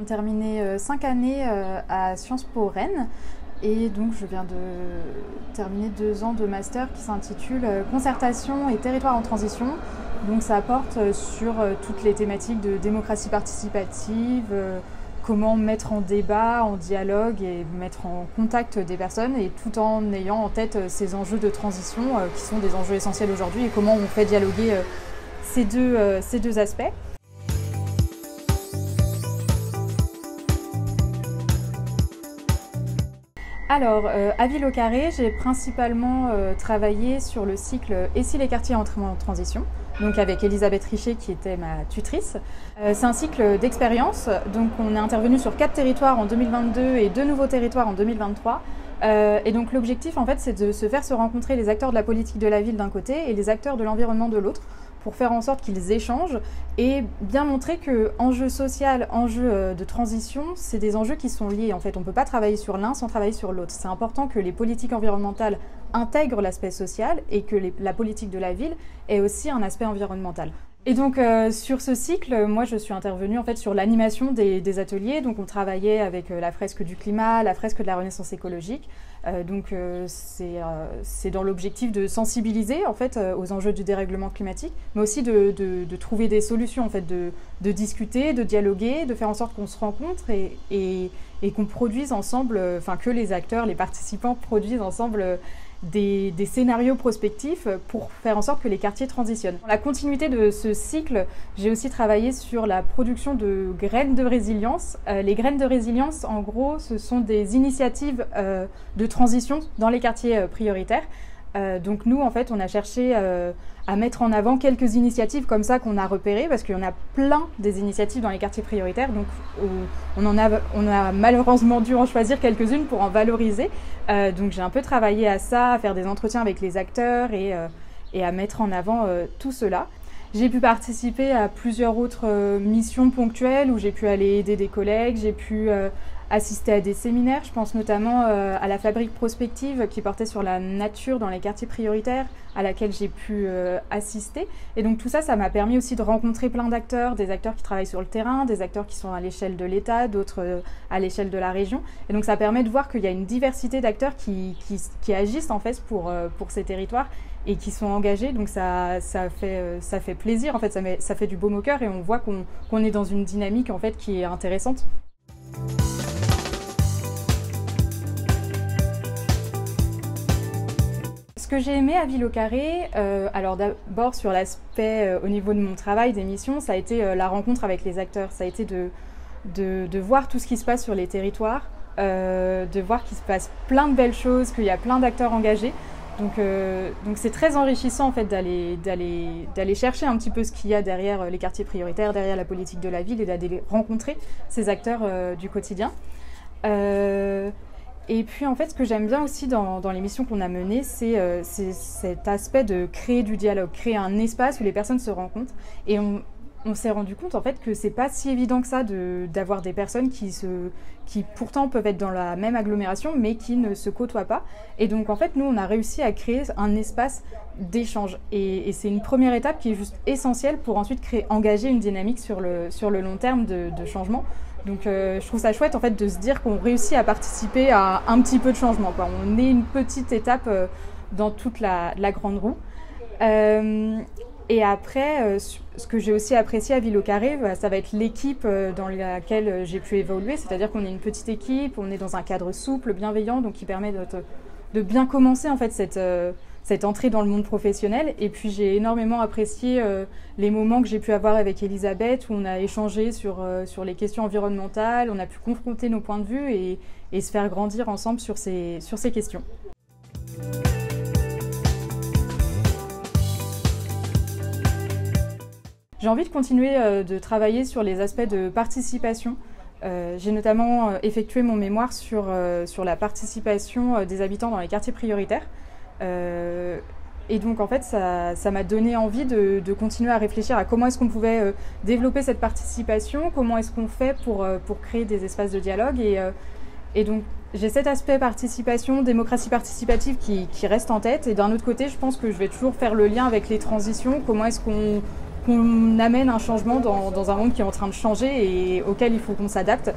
viens de terminer 5 années à Sciences Po Rennes et donc je viens de terminer deux ans de master qui s'intitule Concertation et territoire en transition. Donc ça apporte sur toutes les thématiques de démocratie participative, comment mettre en débat, en dialogue et mettre en contact des personnes et tout en ayant en tête ces enjeux de transition qui sont des enjeux essentiels aujourd'hui et comment on fait dialoguer ces deux, ces deux aspects. Alors, euh, à Ville au Carré, j'ai principalement euh, travaillé sur le cycle Et si les quartiers entraient en transition donc avec Elisabeth Richer qui était ma tutrice. Euh, c'est un cycle d'expérience, donc on est intervenu sur quatre territoires en 2022 et deux nouveaux territoires en 2023. et donc l'objectif en fait c'est de se faire se rencontrer les acteurs de la politique de la ville d'un côté et les acteurs de l'environnement de l'autre pour faire en sorte qu'ils échangent et bien montrer que enjeu social, enjeu euh, de transition, c'est des enjeux qui sont liés. En fait, on ne peut pas travailler sur l'un sans travailler sur l'autre. C'est important que les politiques environnementales intègrent l'aspect social et que la politique de la ville ait aussi un aspect environnemental. Et donc euh, sur ce cycle, moi je suis intervenue en fait sur l'animation des, ateliers. Donc on travaillait avec euh, la fresque du climat, la fresque de la renaissance écologique. Euh, donc c'est dans l'objectif de sensibiliser en fait aux enjeux du dérèglement climatique, mais aussi de, trouver des solutions en fait, de, discuter, de dialoguer, de faire en sorte qu'on se rencontre et, et, et qu'on produise ensemble, enfin que les acteurs, les participants produisent ensemble des, scénarios prospectifs pour faire en sorte que les quartiers transitionnent. Dans la continuité de ce cycle, j'ai aussi travaillé sur la production de graines de résilience. Euh, les graines de résilience, en gros, ce sont des initiatives euh, de transition dans les quartiers euh, donc nous, en fait, on a cherché à mettre en avant quelques initiatives comme ça qu'on a repérées, parce qu'il y en a plein des initiatives dans les quartiers prioritaires. Donc on, en a, malheureusement dû en choisir quelques-unes pour en valoriser. Euh, donc j'ai un peu travaillé à ça, à faire des entretiens avec les acteurs et, euh, et à mettre en avant euh, tout cela. J'ai pu participer à plusieurs autres missions ponctuelles où j'ai pu aller aider des collègues, j'ai pu assister à des séminaires. Je pense notamment euh, à la fabrique prospective qui portait sur la nature dans les quartiers prioritaires, à laquelle j'ai pu euh, assister. Et donc tout ça, ça m'a permis aussi de rencontrer plein d'acteurs, des acteurs qui travaillent sur le terrain, des acteurs qui sont à l'échelle de l'État, d'autres euh, à l'échelle de la région. Et donc ça permet de voir qu'il y a une diversité d'acteurs qui, qui, agissent en fait pour, pour ces territoires et qui sont engagés. Donc ça, ça, fait, ça fait plaisir, en fait, ça, ça fait du beau au cœur et on voit qu'on est dans une dynamique en fait qui est intéressante. Que j'ai aimé à Ville au Carré, euh, alors d'abord sur l'aspect euh, au niveau de mon travail, d'émission, ça a été euh, la rencontre avec les acteurs. Ça a été de, de, voir tout ce qui se passe sur les territoires, de voir qu'il se passe plein de belles choses, qu'il y a plein d'acteurs engagés. Donc, c'est très enrichissant en fait d'aller chercher un petit peu ce qu'il y a derrière les quartiers prioritaires, derrière la politique de la ville et d'aller rencontrer ces acteurs du quotidien. Et puis en fait, ce que j'aime bien aussi dans, dans l'émission qu'on a menée, euh, c'est cet aspect de créer du dialogue, créer un espace où les personnes se rencontrent. Et on, s'est rendu compte en fait que c'est pas si évident que ça d'avoir des personnes qui, se, qui pourtant peuvent être dans la même agglomération mais qui ne se côtoient pas. Et donc en fait, nous, on a réussi à créer un espace d'échange. Et, c'est une première étape qui est juste essentielle pour ensuite créer, engager une dynamique sur le, sur le long terme de changement. Donc euh, je trouve ça chouette en fait de se dire qu'on réussit à participer à un petit peu de changement. On est une petite étape euh, dans toute la, grande roue. Euh, et après, ce que j'ai aussi apprécié à Ville au Carré, ça va être l'équipe dans laquelle j'ai pu évoluer. C'est-à-dire qu'on est une petite équipe, on est dans un cadre souple, bienveillant, donc qui permet de, de bien commencer en fait cette cette entrée dans le monde professionnel. Et puis j'ai énormément apprécié euh, les moments que j'ai pu avoir avec Elisabeth, où on a échangé sur, euh, sur les questions environnementales, on a pu confronter nos points de vue et, et se faire grandir ensemble sur ces, sur ces questions. J'ai envie de continuer euh, de travailler sur les aspects de participation. j'ai notamment effectué mon mémoire sur, sur la participation des habitants dans les quartiers prioritaires. Euh, et donc en fait, ça m'a donné envie de, continuer à réfléchir à comment est-ce qu'on pouvait euh, développer cette participation, comment est-ce qu'on fait pour, euh, créer des espaces de dialogue. Et, donc j'ai cet aspect participation, démocratie participative qui, reste en tête. Et d'un autre côté, je pense que je vais toujours faire le lien avec les transitions, comment est-ce qu'on amène un changement dans, un monde qui est en train de changer et auquel il faut qu'on s'adapte.